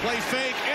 Play fake,